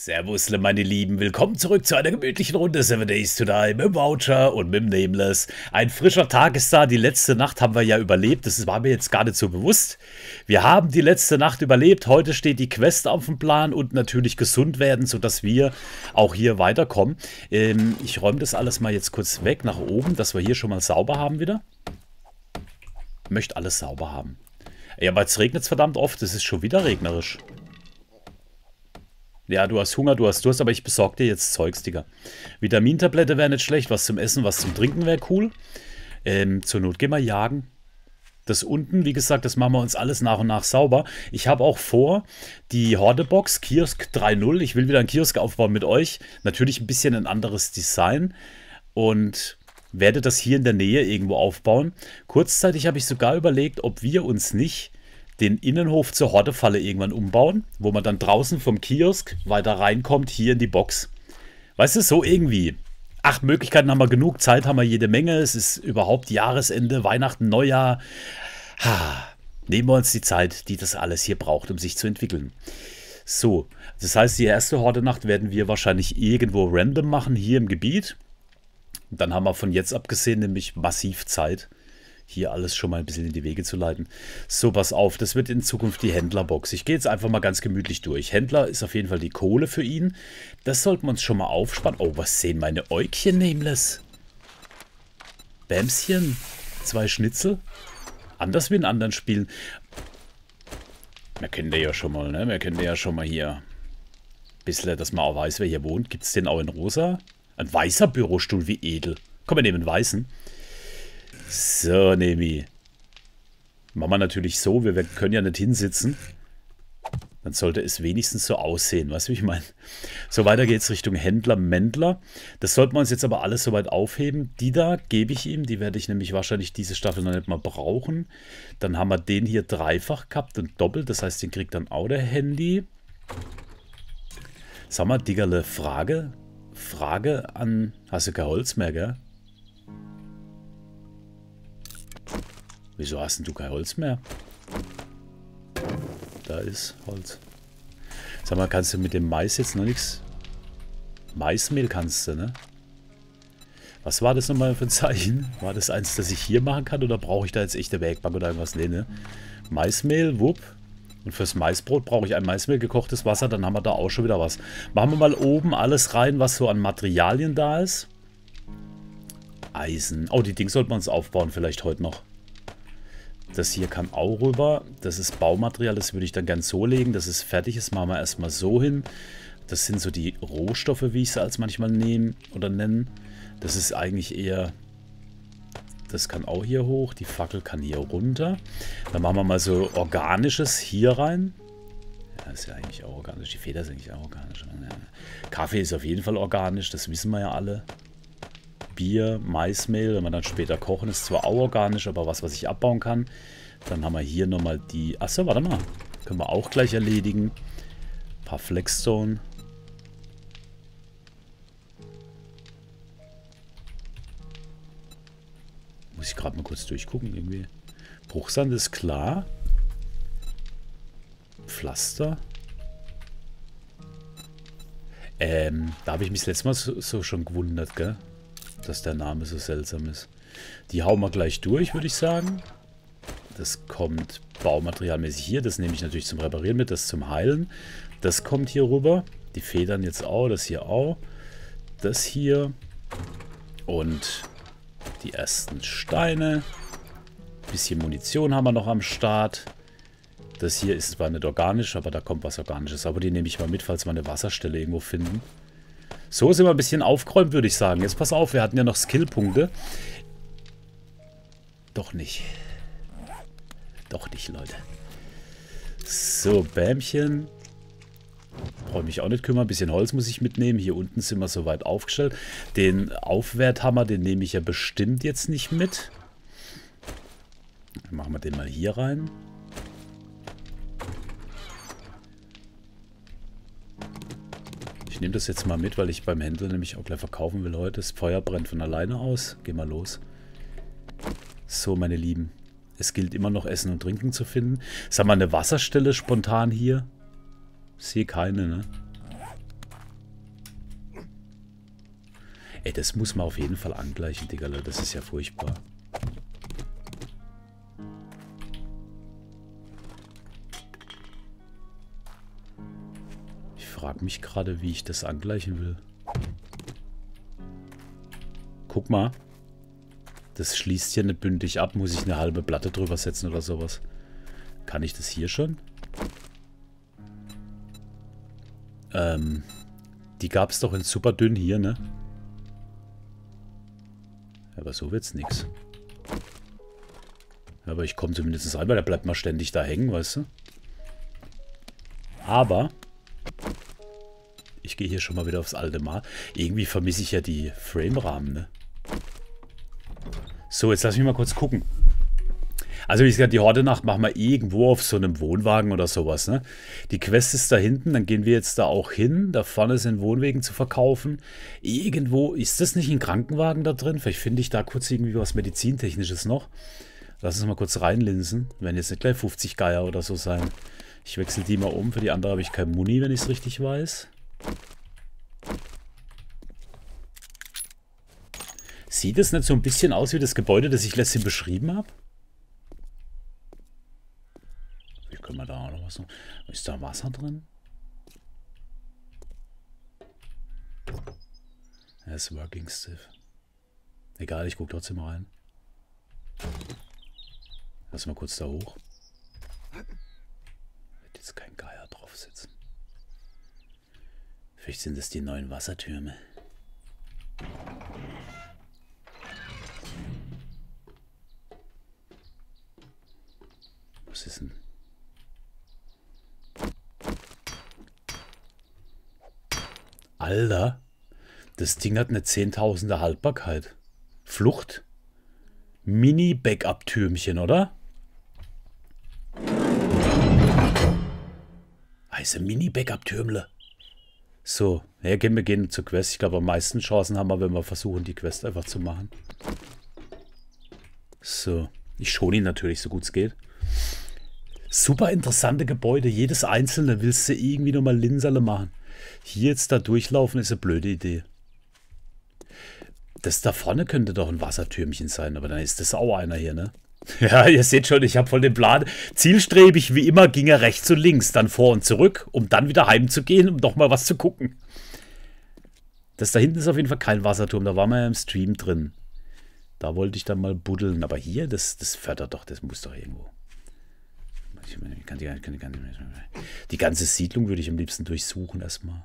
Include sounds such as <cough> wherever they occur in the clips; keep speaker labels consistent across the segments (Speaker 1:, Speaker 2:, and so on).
Speaker 1: Servus, meine Lieben. Willkommen zurück zu einer gemütlichen Runde Seven Days to Die mit dem Voucher und mit dem Nameless. Ein frischer Tag ist da. Die letzte Nacht haben wir ja überlebt. Das war mir jetzt gar nicht so bewusst. Wir haben die letzte Nacht überlebt. Heute steht die Quest auf dem Plan und natürlich gesund werden, sodass wir auch hier weiterkommen. Ähm, ich räume das alles mal jetzt kurz weg nach oben, dass wir hier schon mal sauber haben wieder. Ich möchte alles sauber haben. Ja, aber jetzt regnet es verdammt oft. Es ist schon wieder regnerisch. Ja, du hast Hunger, du hast Durst, aber ich besorge dir jetzt Zeugs, Digga. Vitamintablette wäre nicht schlecht, was zum Essen, was zum Trinken wäre cool. Ähm, zur Not gehen wir jagen. Das unten, wie gesagt, das machen wir uns alles nach und nach sauber. Ich habe auch vor, die Hordebox Kiosk 3.0, ich will wieder einen Kiosk aufbauen mit euch. Natürlich ein bisschen ein anderes Design. Und werde das hier in der Nähe irgendwo aufbauen. Kurzzeitig habe ich sogar überlegt, ob wir uns nicht den Innenhof zur Hortefalle irgendwann umbauen, wo man dann draußen vom Kiosk weiter reinkommt, hier in die Box. Weißt du, so irgendwie. Ach, Möglichkeiten haben wir genug, Zeit haben wir jede Menge. Es ist überhaupt Jahresende, Weihnachten, Neujahr. Ha, nehmen wir uns die Zeit, die das alles hier braucht, um sich zu entwickeln. So, das heißt, die erste Horde-Nacht werden wir wahrscheinlich irgendwo random machen, hier im Gebiet. Dann haben wir von jetzt abgesehen nämlich massiv Zeit, hier alles schon mal ein bisschen in die Wege zu leiten. So, pass auf, das wird in Zukunft die Händlerbox. Ich gehe jetzt einfach mal ganz gemütlich durch. Händler ist auf jeden Fall die Kohle für ihn. Das sollten wir uns schon mal aufspannen. Oh, was sehen meine Äugchen, Nameless? Bämschen, zwei Schnitzel. Anders wie in anderen Spielen. Wir kennen den ja schon mal, ne? Wir kennen den ja schon mal hier. Bisschen, dass man auch weiß, wer hier wohnt. Gibt es den auch in rosa? Ein weißer Bürostuhl, wie edel. Komm, wir nehmen einen weißen. So, Nemi. Machen wir natürlich so, wir, können ja nicht hinsitzen. Dann sollte es wenigstens so aussehen, weißt du, wie ich meine? So, weiter geht's Richtung Händler, Mändler. Das sollten wir uns jetzt aber alles soweit aufheben. Die da gebe ich ihm, die werde ich nämlich wahrscheinlich diese Staffel noch nicht mal brauchen. Dann haben wir den hier dreifach gehabt und doppelt, das heißt, den kriegt dann auch der Handy. Sag mal, Diggerle, Frage? Frage an... Hast du kein Holz mehr, gell? Wieso hast denn du kein Holz mehr? Da ist Holz. Sag mal, kannst du mit dem Mais jetzt noch nichts... Maismehl kannst du, ne? Was war das nochmal für ein Zeichen? War das eins, das ich hier machen kann oder brauche ich da jetzt echte Werkbank oder irgendwas? Nee, ne? Maismehl, wupp. Und fürs Maisbrot brauche ich ein Maismehl, gekochtes Wasser, dann haben wir da auch schon wieder was. Machen wir mal oben alles rein, was so an Materialien da ist. Eisen. Oh, die Ding sollten wir uns aufbauen vielleicht heute noch. Das hier kann auch rüber. Das ist Baumaterial, das würde ich dann gern so legen. Das ist fertig, das machen wir erstmal so hin. Das sind so die Rohstoffe, wie ich sie als manchmal nehmen oder nennen. Das ist eigentlich eher... Das kann auch hier hoch. Die Fackel kann hier runter. Dann machen wir mal so Organisches hier rein. Ja, ist ja eigentlich auch organisch. Die Feder sind eigentlich auch organisch. Kaffee ist auf jeden Fall organisch, das wissen wir ja alle. Bier, Maismehl, wenn wir dann später kochen, ist zwar auch organisch, aber was, was ich abbauen kann. Dann haben wir hier nochmal die... Achso, warte mal. Können wir auch gleich erledigen. Ein paar Flexstone. Muss ich gerade mal kurz durchgucken irgendwie. Bruchsand ist klar. Pflaster. Ähm, da habe ich mich das letzte Mal so, so schon gewundert, gell? Dass der Name so seltsam ist. Die hauen wir gleich durch, würde ich sagen. Das kommt baumaterialmäßig hier. Das nehme ich natürlich zum Reparieren mit, das zum Heilen. Das kommt hier rüber. Die Federn jetzt auch, das hier auch. Das hier. Und die ersten Steine. Bisschen Munition haben wir noch am Start. Das hier ist zwar nicht organisch, aber da kommt was Organisches. Aber die nehme ich mal mit, falls wir eine Wasserstelle irgendwo finden. So sind wir ein bisschen aufgeräumt, würde ich sagen. Jetzt pass auf, wir hatten ja noch Skillpunkte. Doch nicht. Doch nicht, Leute. So, Bämchen. Brauche mich auch nicht kümmern. Ein bisschen Holz muss ich mitnehmen. Hier unten sind wir soweit aufgestellt. Den Aufwerthammer, den nehme ich ja bestimmt jetzt nicht mit. Machen wir den mal hier rein. Ich nehme das jetzt mal mit, weil ich beim Händler nämlich auch gleich verkaufen will heute. Das Feuer brennt von alleine aus. Geh mal los. So, meine Lieben. Es gilt immer noch Essen und Trinken zu finden. Sag mal eine Wasserstelle spontan hier? Ich sehe keine, ne? Ey, das muss man auf jeden Fall angleichen, Digga. Das ist ja furchtbar. Frage mich gerade, wie ich das angleichen will. Guck mal. Das schließt hier nicht bündig ab. Muss ich eine halbe Platte drüber setzen oder sowas? Kann ich das hier schon? Ähm, die gab es doch in super dünn hier, ne? Aber so wird's nix. Aber ich komme zumindest rein, weil der bleibt mal ständig da hängen, weißt du? Aber gehe hier schon mal wieder aufs alte Mal. Irgendwie vermisse ich ja die Frame-Rahmen, ne? So, jetzt lass mich mal kurz gucken. Also wie gesagt, die Horde-Nacht machen wir irgendwo auf so einem Wohnwagen oder sowas. Ne? Die Quest ist da hinten, dann gehen wir jetzt da auch hin. Da vorne sind Wohnwegen zu verkaufen. Irgendwo, ist das nicht ein Krankenwagen da drin? Vielleicht finde ich da kurz irgendwie was Medizintechnisches noch. Lass uns mal kurz reinlinsen. Werden jetzt nicht gleich 50 Geier oder so sein. Ich wechsle die mal um. Für die andere habe ich kein Muni, wenn ich es richtig weiß. Sieht es nicht so ein bisschen aus wie das Gebäude, das ich letztens beschrieben habe? Können wir da auch noch was? Ist da Wasser drin? Ist working stiff. Egal, ich gucke trotzdem rein. Lass mal kurz da hoch. Wird jetzt kein Geier drauf sitzen. Vielleicht sind es die neuen Wassertürme. Was ist denn? Alter, das Ding hat eine Zehntausender Haltbarkeit. Flucht. Mini-Backup-Türmchen, oder? Heiße Mini-Backup-Türmle. So, ja, gehen wir gehen zur Quest. Ich glaube, am meisten Chancen haben wir, wenn wir versuchen, die Quest einfach zu machen. So, ich schone ihn natürlich, so gut es geht. Super interessante Gebäude. Jedes einzelne willst du irgendwie nochmal Linserle machen. Hier jetzt da durchlaufen ist eine blöde Idee. Das da vorne könnte doch ein Wassertürmchen sein, aber dann ist das auch einer hier, ne? <laughs> Ja, ihr seht schon, ich habe voll den Plan. Zielstrebig wie immer ging er rechts und links, dann vor und zurück, um dann wieder heimzugehen, um nochmal was zu gucken. Das da hinten ist auf jeden Fall kein Wasserturm, da waren wir ja im Stream drin. Da wollte ich dann mal buddeln, aber hier, das, das fördert doch, das muss doch irgendwo. Kann die, kann, die ganze Siedlung würde ich am liebsten durchsuchen erstmal.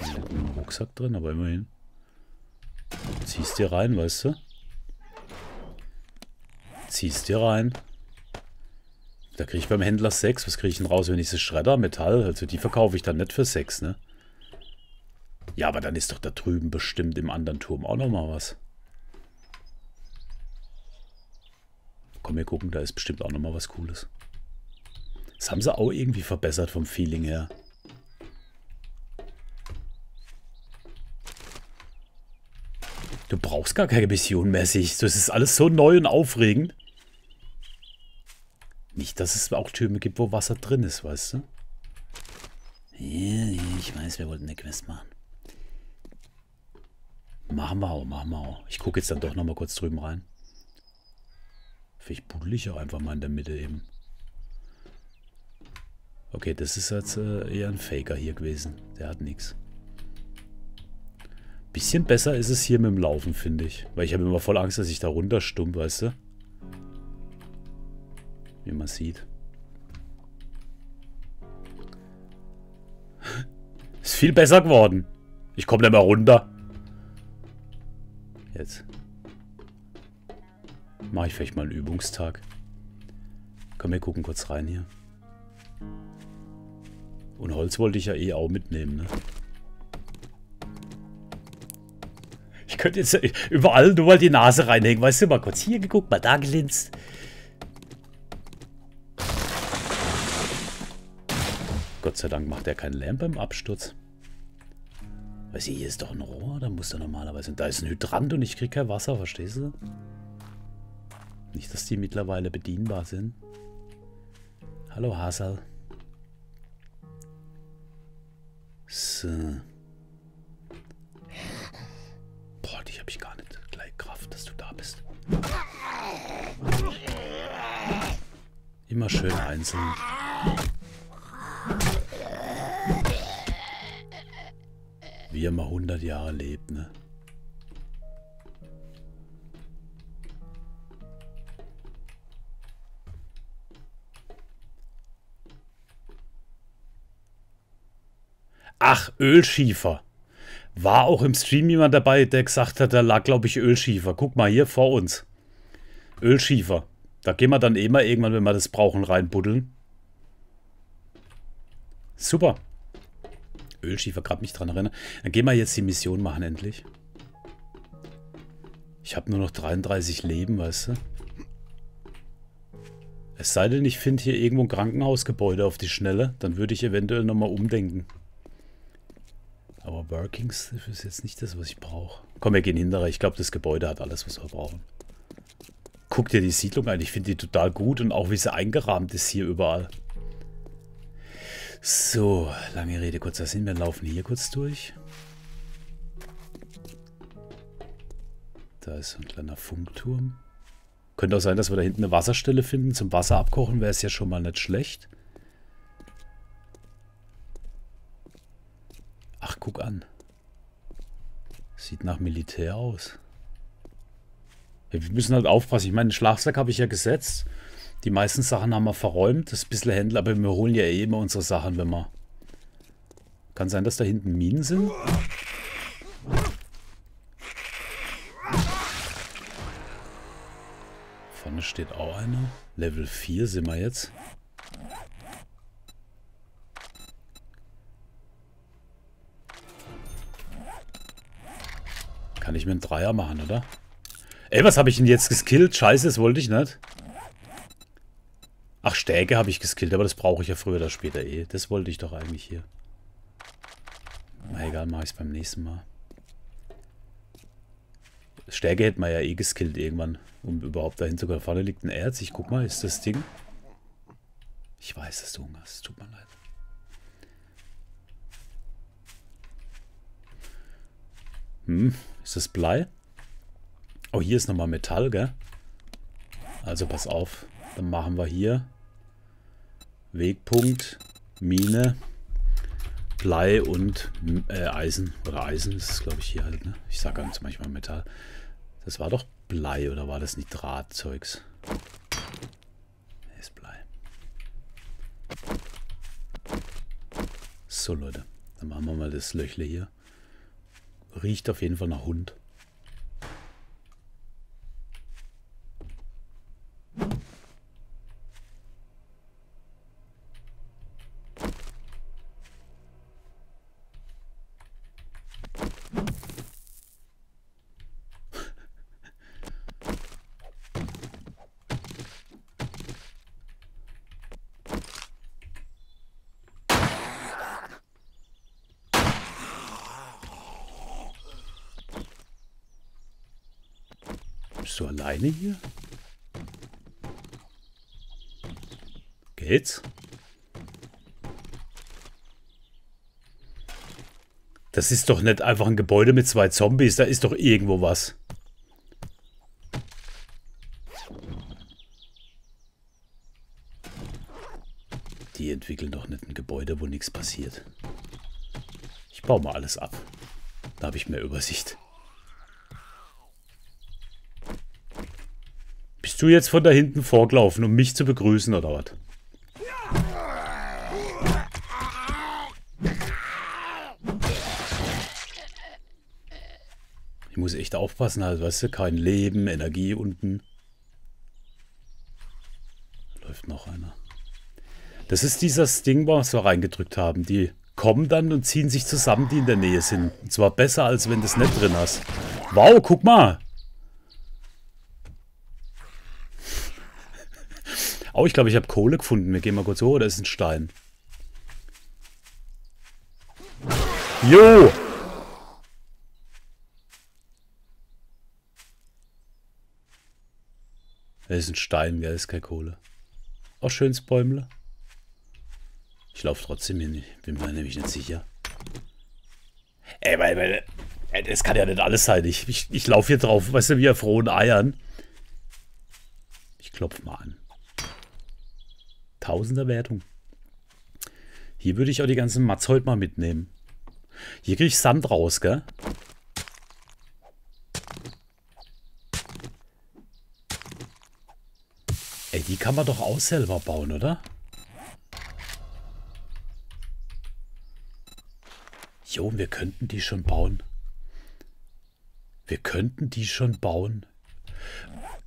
Speaker 1: Ein Rucksack drin, aber immerhin. Ziehst dir rein, weißt du? Ziehst dir rein. Da kriege ich beim Händler 6. Was kriege ich denn raus, wenn ich sie Schredder, Metall? Also die verkaufe ich dann nicht für 6, ne? Ja, aber dann ist doch da drüben bestimmt im anderen Turm auch noch mal was. Komm, wir gucken, da ist bestimmt auch noch mal was Cooles. Das haben sie auch irgendwie verbessert vom Feeling her. Du brauchst gar keine Mission mäßig. Das ist alles so neu und aufregend. Nicht, dass es auch Türme gibt, wo Wasser drin ist, weißt du? Ja, ich weiß, wir wollten eine Quest machen. Machen wir auch, machen wir auch. Ich gucke jetzt dann doch noch mal kurz drüben rein. Vielleicht buddel ich auch einfach mal in der Mitte eben. Okay, das ist jetzt äh, eher ein Faker hier gewesen. Der hat nichts. Bisschen besser ist es hier mit dem Laufen, finde ich. Weil ich habe immer voll Angst, dass ich da runterstumm, weißt du? Wie man sieht. <laughs> ist viel besser geworden. Ich komme da mal runter. Jetzt. Mache ich vielleicht mal einen Übungstag. Komm, wir gucken kurz rein hier. Und Holz wollte ich ja eh auch mitnehmen, ne? Ich könnte jetzt überall nur mal die Nase reinhängen. Weißt du, mal kurz hier geguckt, mal da gelinst. Gott sei Dank macht er keinen Lärm beim Absturz. Weiß ich, hier ist doch ein Rohr, da muss da normalerweise... Da ist ein Hydrant und ich kriege kein Wasser, verstehst du? Nicht, dass die mittlerweile bedienbar sind. Hallo Hasel. So. Immer schön einzeln. Wie er mal 100 Jahre lebt, ne? Ach, Ölschiefer. War auch im Stream jemand dabei, der gesagt hat, da lag, glaube ich, Ölschiefer. Guck mal hier vor uns. Ölschiefer. Da gehen wir dann eh mal irgendwann, wenn wir das brauchen, reinbuddeln. Super. Ölschiefer, gerade mich dran erinnern. Dann gehen wir jetzt die Mission machen, endlich. Ich habe nur noch 33 Leben, weißt du. Es sei denn, ich finde hier irgendwo ein Krankenhausgebäude auf die Schnelle. Dann würde ich eventuell nochmal umdenken. Aber Workings ist jetzt nicht das, was ich brauche. Komm, wir gehen hinterher. Ich glaube, das Gebäude hat alles, was wir brauchen. Guck dir die Siedlung an. Ich finde die total gut und auch wie sie eingerahmt ist hier überall. So, lange Rede, kurzer Sinn. Wir laufen hier kurz durch. Da ist so ein kleiner Funkturm. Könnte auch sein, dass wir da hinten eine Wasserstelle finden. Zum Wasser abkochen wäre es ja schon mal nicht schlecht. Guck an. Sieht nach Militär aus. Ja, wir müssen halt aufpassen. Ich meine, den Schlafsack habe ich ja gesetzt. Die meisten Sachen haben wir verräumt. Das ist ein bisschen Händler, aber wir holen ja eh immer unsere Sachen, wenn wir... Kann sein, dass da hinten Minen sind. Vorne steht auch einer. Level 4 sind wir jetzt. Ich mir einen Dreier machen, oder? Ey, was habe ich denn jetzt geskillt? Scheiße, das wollte ich nicht. Ach, Stäge habe ich geskillt, aber das brauche ich ja früher oder später eh. Das wollte ich doch eigentlich hier. Na egal, mache ich es beim nächsten Mal. Stärke hätte man ja eh geskillt irgendwann, um überhaupt dahin zu kommen. Vorne liegt ein Erz. Ich guck mal, ist das Ding? Ich weiß, dass du Hunger hast. Tut mir leid. Hm, ist das Blei? Oh, hier ist nochmal Metall, gell? Also pass auf. Dann machen wir hier Wegpunkt, Mine, Blei und äh, Eisen. Oder Eisen ist es, glaube ich, hier halt. Ne? Ich sage ganz manchmal Metall. Das war doch Blei oder war das nicht Drahtzeugs? Ist Blei. So, Leute. Dann machen wir mal das Löchle hier. Riecht auf jeden Fall nach Hund. Bist du alleine hier? Geht's? Das ist doch nicht einfach ein Gebäude mit zwei Zombies. Da ist doch irgendwo was. Die entwickeln doch nicht ein Gebäude, wo nichts passiert. Ich baue mal alles ab. Da habe ich mehr Übersicht. Bist du jetzt von da hinten vorgelaufen, um mich zu begrüßen, oder was? Ich muss echt aufpassen, halt, weißt du, kein Leben, Energie unten. Läuft noch einer. Das ist dieses Ding, was wir reingedrückt haben. Die kommen dann und ziehen sich zusammen, die in der Nähe sind. Und zwar besser, als wenn du es nicht drin hast. Wow, guck mal. Oh, ich glaube, ich habe Kohle gefunden. Wir gehen mal kurz hoch. Da ist ein Stein. Jo! Da ist ein Stein, gell? Das ist keine Kohle. Auch schönes Bäumle. Ich laufe trotzdem hin. Ich bin mir nämlich nicht sicher. Ey, weil, weil, das kann ja nicht alles sein. Ich, ich, ich laufe hier drauf, weißt du, wie auf frohen Eiern. Ich klopfe mal an. Tausender Wertung. Hier würde ich auch die ganzen heute mal mitnehmen. Hier kriege ich Sand raus, gell? Ey, die kann man doch auch selber bauen, oder? Jo, wir könnten die schon bauen. Wir könnten die schon bauen.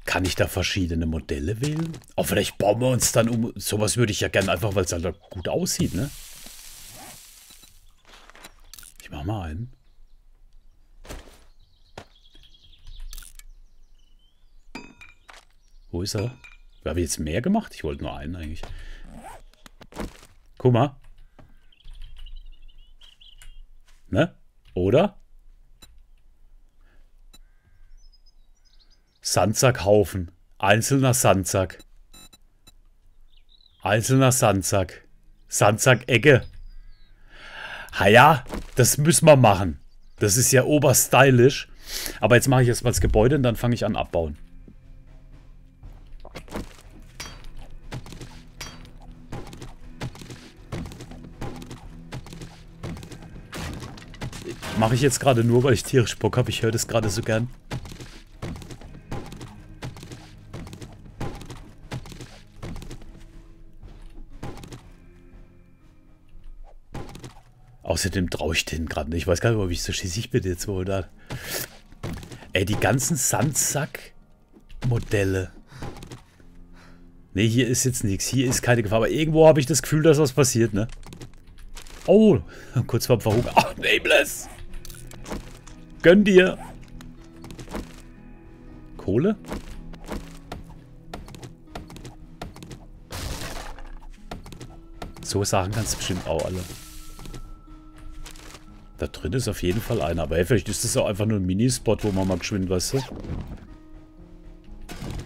Speaker 1: Kann ich da verschiedene Modelle wählen? Auch vielleicht bauen wir uns dann um. Sowas würde ich ja gerne einfach, weil es halt gut aussieht, ne? Ich mach mal einen. Wo ist er? Habe ich jetzt mehr gemacht? Ich wollte nur einen eigentlich. Guck mal. Ne? Oder? Sandsackhaufen. Einzelner Sandsack. Einzelner Sandsack. Sandsack-Ecke. Ha ja, das müssen wir machen. Das ist ja oberstylisch. Aber jetzt mache ich erstmal das Gebäude und dann fange ich an abbauen. Mache ich jetzt gerade nur, weil ich tierisch Bock habe. Ich höre das gerade so gern. Außerdem traue ich den gerade nicht. Ich weiß gar nicht, wie ich so schießig bin jetzt wohl da. Ey, die ganzen Sandsack-Modelle. Ne, hier ist jetzt nichts. Hier ist keine Gefahr. Aber irgendwo habe ich das Gefühl, dass was passiert, ne? Oh, <laughs> kurz vorm Verhungern. Ach, Nameless! Gönn dir. Kohle? So Sachen kannst du bestimmt auch alle. Da drin ist auf jeden Fall einer. Aber hey, vielleicht ist das auch einfach nur ein Minispot, wo man mal geschwind, weißt du?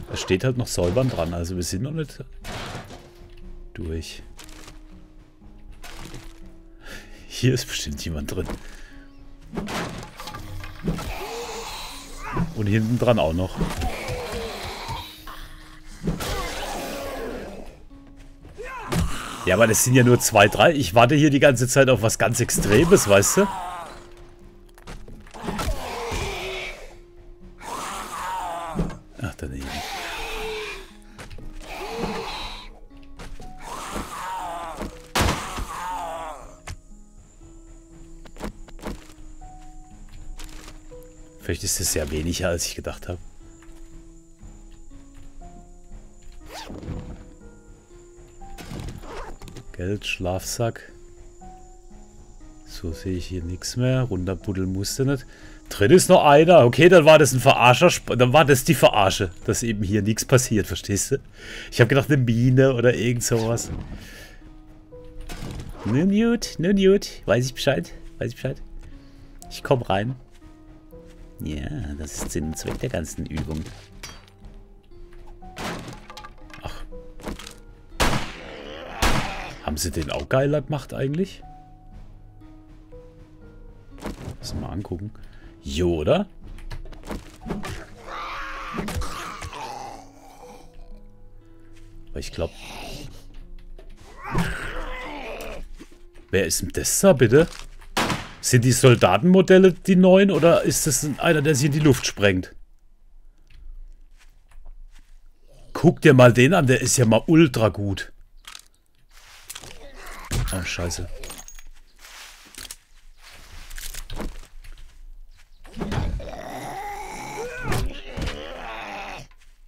Speaker 1: Da steht halt noch Säubern dran. Also wir sind noch nicht durch. Hier ist bestimmt jemand drin. Und hinten dran auch noch. Ja, aber das sind ja nur zwei, drei. Ich warte hier die ganze Zeit auf was ganz Extremes, weißt du? Vielleicht ist es sehr weniger, als ich gedacht habe. Geld, Schlafsack. So sehe ich hier nichts mehr. Runterbuddeln musste nicht. Drin ist noch einer. Okay, dann war das ein Verarscher. Dann war das die Verarsche, dass eben hier nichts passiert, verstehst du? Ich habe gedacht, eine Mine oder irgend sowas. Nun gut, nun gut. Weiß ich Bescheid. Weiß ich Bescheid. Ich komme rein. Ja, das ist Sinn und Zweck der ganzen Übung. Ach. Haben sie den auch geiler gemacht eigentlich? Lass mal angucken. Jo, oder? Aber ich glaube... Wer ist denn das da, bitte? Sind die Soldatenmodelle die neuen oder ist das einer, der sich in die Luft sprengt? Guck dir mal den an, der ist ja mal ultra gut. Oh, scheiße.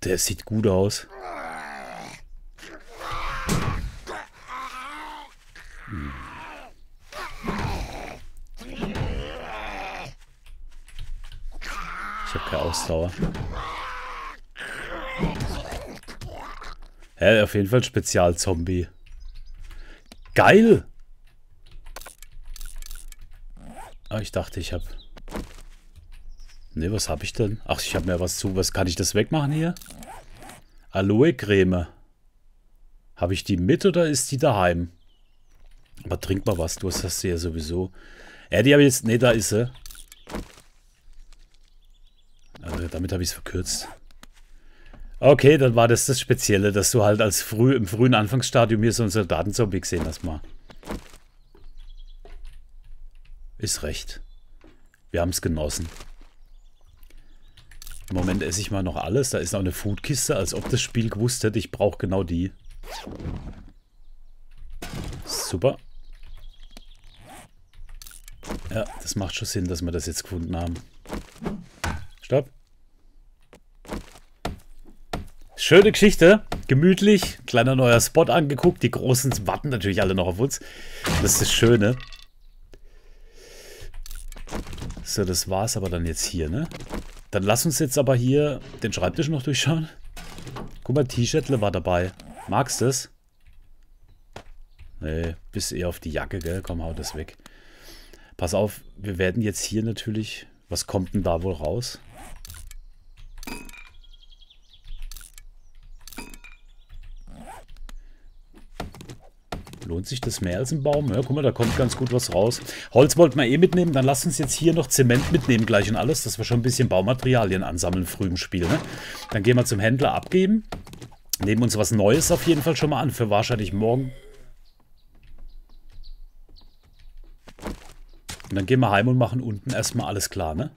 Speaker 1: Der sieht gut aus. Ausdauer. Ja, auf jeden Fall Spezialzombie. Geil! Ah, ich dachte, ich habe... Ne, was habe ich denn? Ach, ich habe mir was zu. Was kann ich das wegmachen hier? Aloe-Creme. Habe ich die mit oder ist die daheim? Aber trink mal was, du hast sie ja sowieso. Ja, die habe ich jetzt... Ne, da ist sie. Also, damit habe ich es verkürzt. Okay, dann war das das Spezielle, dass du halt als früh im frühen Anfangsstadium hier so einen Soldatenzombie gesehen hast mal. Ist recht. Wir haben es genossen. Im Moment esse ich mal noch alles. Da ist noch eine Foodkiste, als ob das Spiel gewusst hätte, ich brauche genau die. Super. Ja, das macht schon Sinn, dass wir das jetzt gefunden haben. Stopp. Schöne Geschichte. Gemütlich. Kleiner neuer Spot angeguckt. Die Großen warten natürlich alle noch auf uns. Das ist das Schöne. So, das war's aber dann jetzt hier, ne? Dann lass uns jetzt aber hier den Schreibtisch noch durchschauen. Guck mal, T-Shirtle war dabei. Magst du das? Nee, bist eher auf die Jacke, gell? Komm, hau das weg. Pass auf, wir werden jetzt hier natürlich... Was kommt denn da wohl raus? Lohnt sich das mehr als ein Baum? Ja, guck mal, da kommt ganz gut was raus. Holz wollten wir eh mitnehmen. Dann lass uns jetzt hier noch Zement mitnehmen gleich und alles, dass wir schon ein bisschen Baumaterialien ansammeln früh im Spiel. Ne? Dann gehen wir zum Händler abgeben. Nehmen uns was Neues auf jeden Fall schon mal an. Für wahrscheinlich morgen. Und dann gehen wir heim und machen unten erstmal alles klar, ne?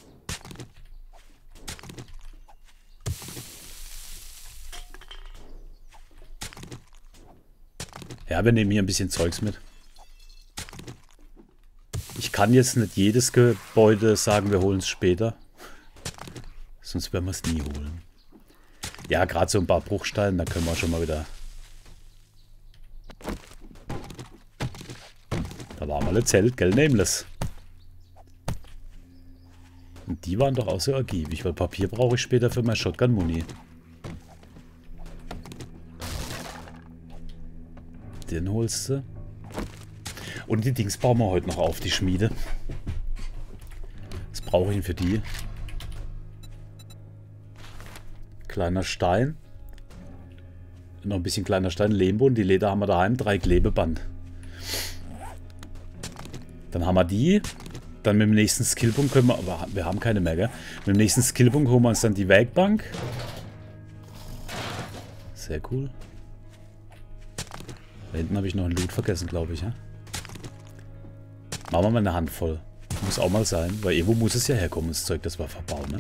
Speaker 1: Ja, wir nehmen hier ein bisschen Zeugs mit. Ich kann jetzt nicht jedes Gebäude sagen, wir holen es später. Sonst werden wir es nie holen. Ja, gerade so ein paar Bruchsteine, da können wir schon mal wieder... Da war mal ein Zelt, gell, Nameless. Und die waren doch auch so ergiebig, weil Papier brauche ich später für mein Shotgun-Muni. Den holst du. Und die Dings bauen wir heute noch auf, die Schmiede. Was brauche ich denn für die? Kleiner Stein. Noch ein bisschen kleiner Stein, Lehmboden. Die Leder haben wir daheim. Drei Klebeband. Dann haben wir die. Dann mit dem nächsten Skillpunkt können wir... Aber wir haben keine mehr, gell? Mit dem nächsten Skillpunkt holen wir uns dann die Werkbank. Sehr cool. Da hinten habe ich noch einen Loot vergessen, glaube ich. Ja? Machen wir mal eine Handvoll. Muss auch mal sein, weil irgendwo muss es ja herkommen, das Zeug, das wir verbauen, ne?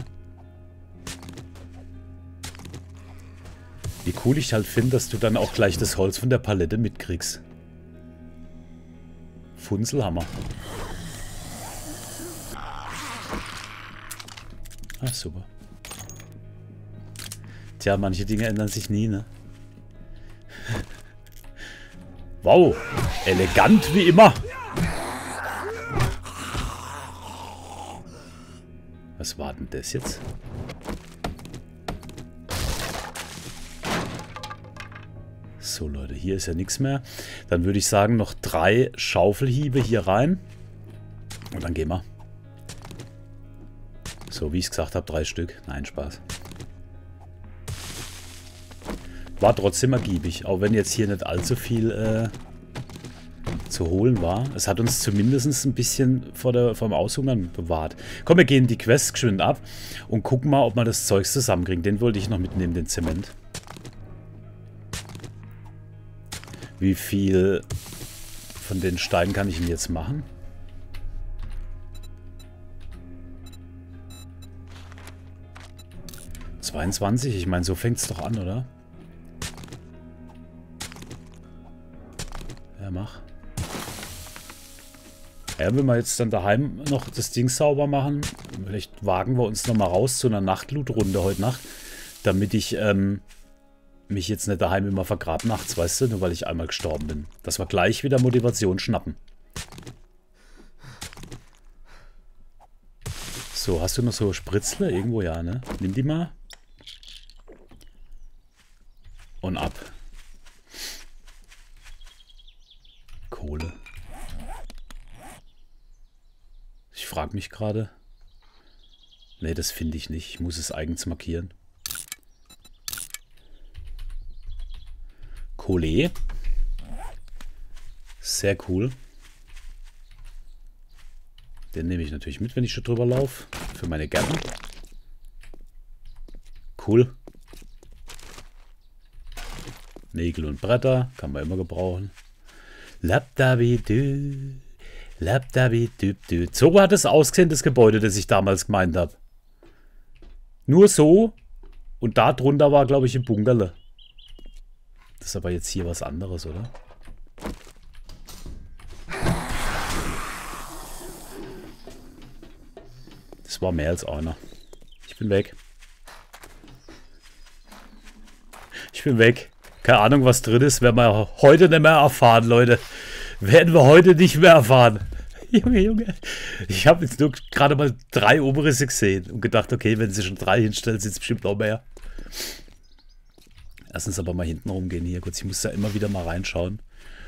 Speaker 1: Wie cool ich halt finde, dass du dann auch gleich das Holz von der Palette mitkriegst. Funzelhammer. Ah, super. Tja, manche Dinge ändern sich nie, ne? Wow, elegant wie immer. Was war denn das jetzt? So Leute, hier ist ja nichts mehr. Dann würde ich sagen, noch drei Schaufelhiebe hier rein. Und dann gehen wir. So, wie ich es gesagt habe, drei Stück. Nein, Spaß. War trotzdem ergiebig, auch wenn jetzt hier nicht allzu viel äh, zu holen war. Es hat uns zumindest ein bisschen vor, der, vor dem Aushungern bewahrt. Komm, wir gehen die Quest geschwind ab und gucken mal, ob wir das Zeugs zusammenkriegen. Den wollte ich noch mitnehmen, den Zement. Wie viel von den Steinen kann ich denn jetzt machen? ...22? Ich meine, so fängt es doch an, oder? Ja, mach. Ja, wenn wir jetzt dann daheim noch das Ding sauber machen, vielleicht wagen wir uns nochmal raus zu einer Nachtloot-Runde heute Nacht, damit ich ähm, mich jetzt nicht daheim immer vergrab nachts, weißt du, nur weil ich einmal gestorben bin. Dass wir gleich wieder Motivation schnappen. So, hast du noch so Spritzle? Irgendwo ja, ne? Nimm die mal. Und ab. Kohle. Ich frage mich gerade. Ne, das finde ich nicht. Ich muss es eigens markieren. Kohle. Sehr cool. Den nehme ich natürlich mit, wenn ich schon drüber laufe. Für meine Gärten. Cool. Nägel und Bretter. Kann man immer gebrauchen. Labdabidu. Labdabidu. So hat es ausgesehen, das Gebäude, das ich damals gemeint habe. Nur so. Und da drunter war, glaube ich, ein Bunkerle. Das ist aber jetzt hier was anderes, oder? Das war mehr als einer. Ich bin weg. Ich bin weg. Keine Ahnung, was drin ist. Werden wir heute nicht mehr erfahren, Leute. Werden wir heute nicht mehr erfahren. <laughs> Junge, Junge. Ich habe jetzt nur gerade mal drei Oberrisse gesehen und gedacht, okay, wenn sie schon drei hinstellen, sind es bestimmt noch mehr. Lass uns aber mal hinten rumgehen hier kurz. Ich muss da immer wieder mal reinschauen.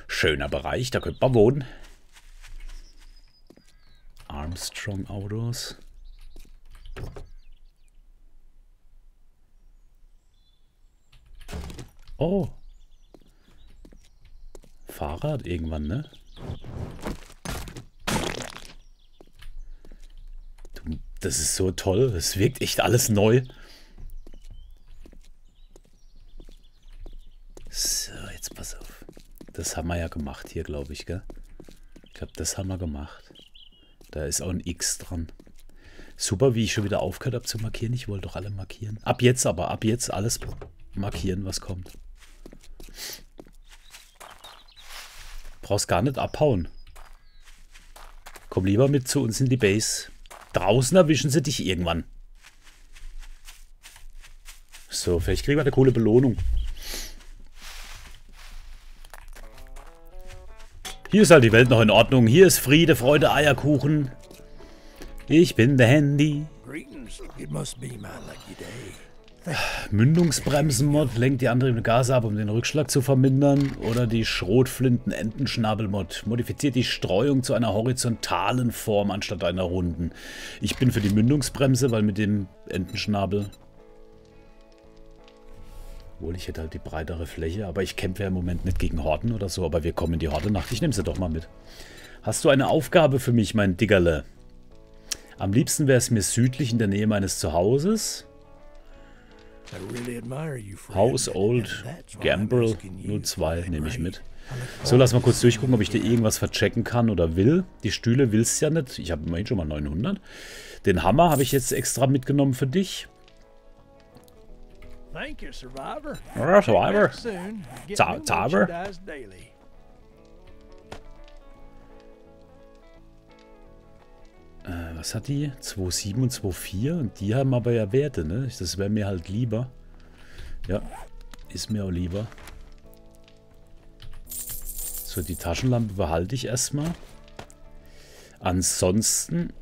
Speaker 1: Schöner Bereich, da könnte man wohnen. Armstrong Autos. Oh. Fahrrad irgendwann, ne? Das ist so toll. Es wirkt echt alles neu. So, jetzt pass auf. Das haben wir ja gemacht hier, glaube ich, gell? Ich glaube, das haben wir gemacht. Da ist auch ein X dran. Super, wie ich schon wieder aufgehört habe zu markieren. Ich wollte doch alle markieren. Ab jetzt aber, ab jetzt alles markieren, was kommt. Brauchst gar nicht abhauen. Komm lieber mit zu uns in die Base. Draußen erwischen sie dich irgendwann. So, vielleicht kriegen wir eine coole Belohnung. Hier ist halt die Welt noch in Ordnung. Hier ist Friede, Freude, Eierkuchen. Ich bin der Handy. Mündungsbremsen-Mod lenkt die antriebene Gase ab, um den Rückschlag zu vermindern. Oder die Schrotflinten-Entenschnabel-Mod modifiziert die Streuung zu einer horizontalen Form anstatt einer runden. Ich bin für die Mündungsbremse, weil mit dem Entenschnabel... Obwohl, ich hätte halt die breitere Fläche, aber ich kämpfe ja im Moment nicht gegen Horden oder so, aber wir kommen in die Horde-Nacht. Ich nehme sie doch mal mit. Hast du eine Aufgabe für mich, mein Diggerle? Am liebsten wäre es mir südlich in der Nähe meines Zuhauses. House Old Gambrel 02 nehme ich mit. So, lass mal kurz durchgucken, ob ich dir irgendwas verchecken kann oder will. Die Stühle willst du ja nicht. Ich habe immerhin schon mal 900. Den Hammer habe ich jetzt extra mitgenommen für dich. Thank you, Survivor. Survivor. Survivor. Äh, was hat die? 2,7 und 2,4. Und die haben aber ja Werte, ne? Das wäre mir halt lieber. Ja, ist mir auch lieber. So, die Taschenlampe behalte ich erstmal. Ansonsten...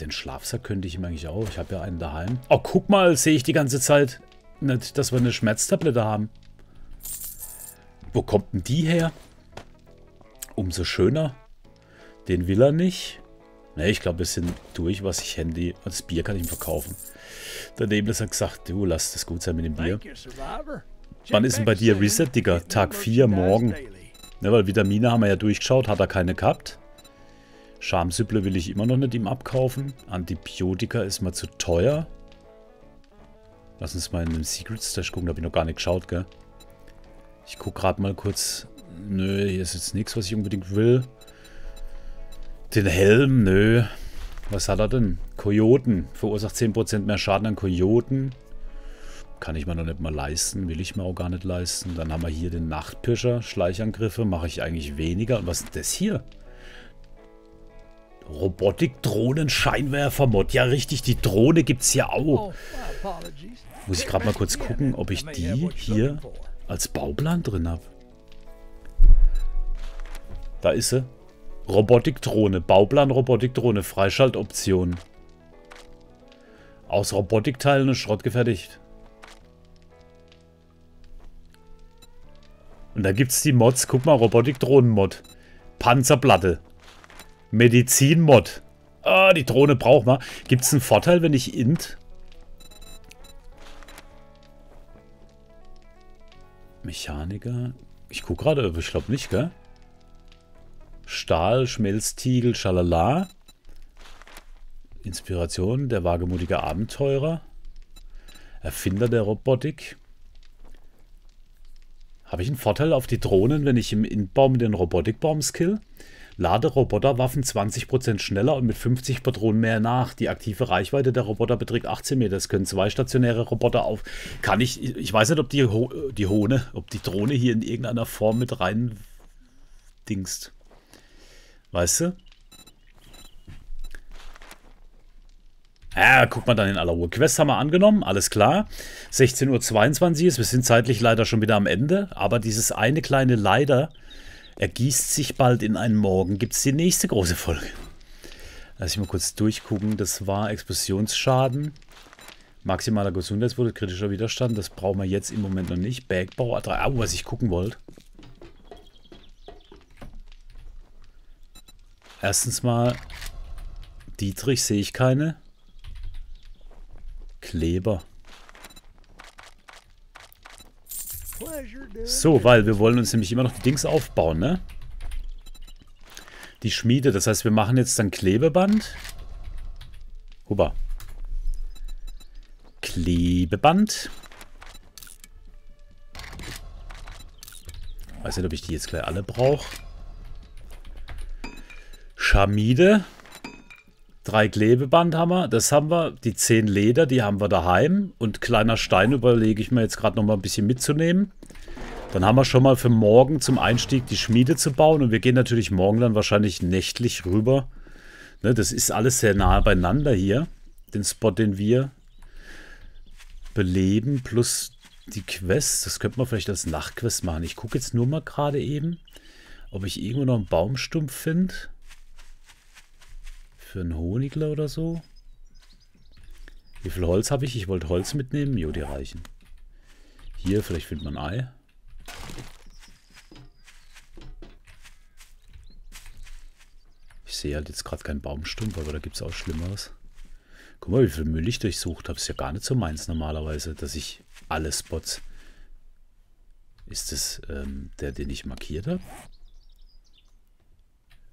Speaker 1: Den Schlafsack könnte ich ihm eigentlich auch. Ich habe ja einen daheim. Oh, guck mal, sehe ich die ganze Zeit nicht, dass wir eine Schmerztablette haben. Wo kommt denn die her? Umso schöner. Den will er nicht. Ne, ich glaube, wir sind durch, was ich Handy... Das Bier kann ich ihm verkaufen. Daneben ist er gesagt, du, lass das gut sein mit dem Bier. Wann ist denn bei dir Reset, Digga? Tag 4, morgen. Ne, weil Vitamine haben wir ja durchgeschaut, hat er keine gehabt. Schamsüpple will ich immer noch nicht ihm abkaufen. Antibiotika ist mal zu teuer. Lass uns mal in den Secret Stash gucken, da habe ich noch gar nicht geschaut, gell? Ich gucke gerade mal kurz. Nö, hier ist jetzt nichts, was ich unbedingt will. Den Helm, nö. Was hat er denn? Kojoten. Verursacht 10% mehr Schaden an Kojoten. Kann ich mir noch nicht mal leisten. Will ich mir auch gar nicht leisten. Dann haben wir hier den Nachtpirscher. Schleichangriffe mache ich eigentlich weniger. Und was ist das hier? Robotik-Drohnen-Scheinwerfer-Mod. Ja, richtig. Die Drohne gibt es ja auch. Oh, Muss ich gerade mal kurz gucken, ob ich die hier als Bauplan drin habe. Da ist sie. Robotikdrohne. Bauplan Robotikdrohne. Freischaltoption. Aus Robotikteilen und Schrott gefertigt. Und da gibt es die Mods. Guck mal, Robotikdrohnen-Mod. Panzerplatte. Medizin-Mod. Ah, die Drohne braucht man. Gibt es einen Vorteil, wenn ich int... Mechaniker? Ich gucke gerade, ich glaube nicht, gell? Stahl, Schmelztiegel, schalala. Inspiration, der wagemutige Abenteurer. Erfinder der Robotik. Habe ich einen Vorteil auf die Drohnen, wenn ich im Inbau mit den Robotikbaum skill? Lade Roboterwaffen 20% schneller und mit 50 Patronen mehr nach. Die aktive Reichweite der Roboter beträgt 18 Meter. Es können zwei stationäre Roboter auf. Kann ich. Ich weiß nicht, ob die, Ho die Hohne, ob die Drohne hier in irgendeiner Form mit rein dingst. Weißt du? Ja, guck mal dann in aller Ruhe. Quest haben wir angenommen, alles klar. 16.22 Uhr ist, wir sind zeitlich leider schon wieder am Ende, aber dieses eine kleine Leider ergießt sich bald in einen Morgen. Gibt es die nächste große Folge? Lass ich mal kurz durchgucken. Das war Explosionsschaden. Maximaler Gesundheitswurzel, kritischer Widerstand. Das brauchen wir jetzt im Moment noch nicht. Bergbau, oh, was ich gucken wollte. Erstens mal, Dietrich sehe ich keine. Kleber. So, weil wir wollen uns nämlich immer noch die Dings aufbauen, ne? Die Schmiede, das heißt, wir machen jetzt dann Klebeband. Huba. Klebeband. Weiß nicht, ob ich die jetzt gleich alle brauche. Schamide. Drei Klebeband haben wir. Das haben wir. Die zehn Leder, die haben wir daheim. Und kleiner Stein überlege ich mir jetzt gerade noch mal ein bisschen mitzunehmen. Dann haben wir schon mal für morgen zum Einstieg die Schmiede zu bauen. Und wir gehen natürlich morgen dann wahrscheinlich nächtlich rüber. Ne, das ist alles sehr nah beieinander hier. Den Spot, den wir beleben, plus die Quest. Das könnte man vielleicht als Nachtquest machen. Ich gucke jetzt nur mal gerade eben, ob ich irgendwo noch einen Baumstumpf finde. Für einen Honigler oder so. Wie viel Holz habe ich? Ich wollte Holz mitnehmen. Jo, die reichen. Hier, vielleicht findet man ein Ei. Ich sehe halt jetzt gerade keinen Baumstumpf, aber da gibt es auch Schlimmeres. Guck mal, wie viel Müll ich durchsucht habe. Ist ja gar nicht so meins normalerweise, dass ich alle Spots... Ist das ähm, der, den ich markiert habe?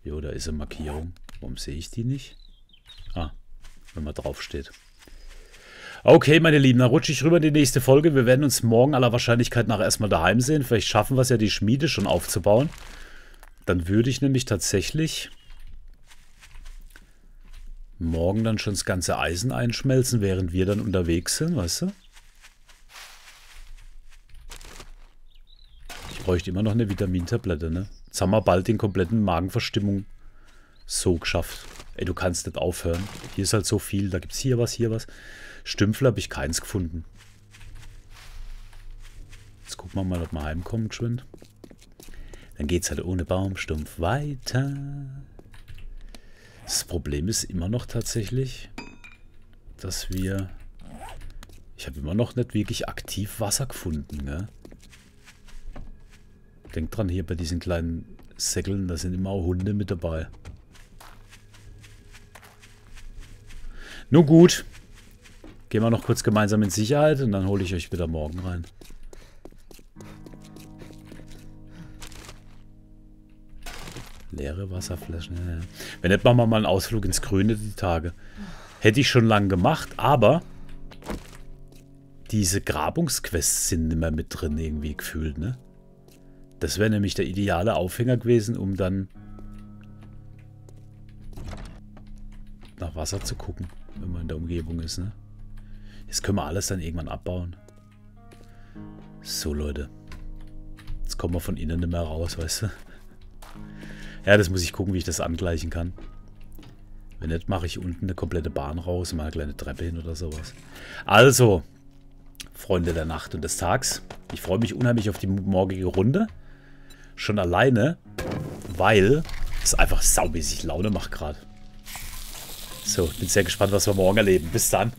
Speaker 1: Jo, da ist eine Markierung. Warum sehe ich die nicht? Ah, wenn man drauf steht. Okay, meine Lieben, dann rutsche ich rüber in die nächste Folge. Wir werden uns morgen aller Wahrscheinlichkeit nach erstmal daheim sehen. Vielleicht schaffen wir es ja, die Schmiede schon aufzubauen. Dann würde ich nämlich tatsächlich morgen dann schon das ganze Eisen einschmelzen, während wir dann unterwegs sind, weißt du? Ich bräuchte immer noch eine Vitamintablette, ne? Jetzt haben wir bald den kompletten Magenverstimmung so geschafft. Ey, du kannst nicht aufhören. Hier ist halt so viel. Da gibt es hier was, hier was. Stümpfel habe ich keins gefunden. Jetzt gucken wir mal, ob wir heimkommen, geschwind. Dann geht es halt ohne Baumstumpf weiter. Das Problem ist immer noch tatsächlich, dass wir... Ich habe immer noch nicht wirklich aktiv Wasser gefunden, gell? Denk dran, hier bei diesen kleinen Säckeln, da sind immer auch Hunde mit dabei. Nun gut. Gehen wir noch kurz gemeinsam in Sicherheit und dann hole ich euch wieder morgen rein. Leere Wasserflaschen. Ja, ja. Wenn nicht, machen wir mal einen Ausflug ins Grüne die Tage. Hätte ich schon lange gemacht, aber diese Grabungsquests sind nicht mehr mit drin irgendwie gefühlt, ne? Das wäre nämlich der ideale Aufhänger gewesen, um dann nach Wasser zu gucken wenn man in der Umgebung ist. Ne? Jetzt können wir alles dann irgendwann abbauen. So, Leute. Jetzt kommen wir von innen nicht mehr raus, weißt du? Ja, das muss ich gucken, wie ich das angleichen kann. Wenn nicht, mache ich unten eine komplette Bahn raus und mal eine kleine Treppe hin oder sowas. Also, Freunde der Nacht und des Tags. Ich freue mich unheimlich auf die morgige Runde. Schon alleine, weil es einfach saumäßig Laune macht gerade. So, bin sehr gespannt, was wir morgen erleben. Bis dann.